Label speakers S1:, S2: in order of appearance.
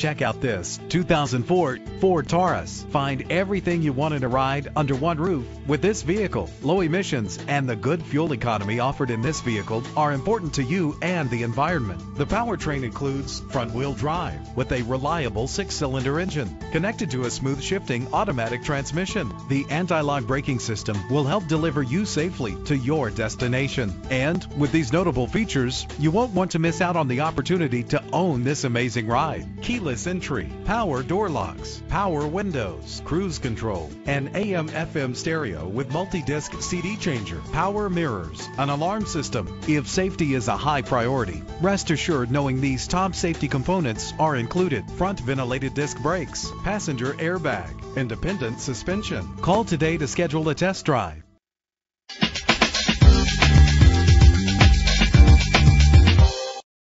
S1: Check out this 2004 Ford Taurus. Find everything you want in a ride under one roof with this vehicle. Low emissions and the good fuel economy offered in this vehicle are important to you and the environment. The powertrain includes front-wheel drive with a reliable six-cylinder engine connected to a smooth shifting automatic transmission. The anti-lock braking system will help deliver you safely to your destination. And with these notable features, you won't want to miss out on the opportunity to own this amazing ride. Keyless entry, power door locks, power windows, cruise control, an AM FM stereo with multi-disc CD changer, power mirrors, an alarm system. If safety is a high priority, rest assured knowing these top safety components are included. Front ventilated disc brakes, passenger airbag, independent suspension. Call today to schedule a test drive.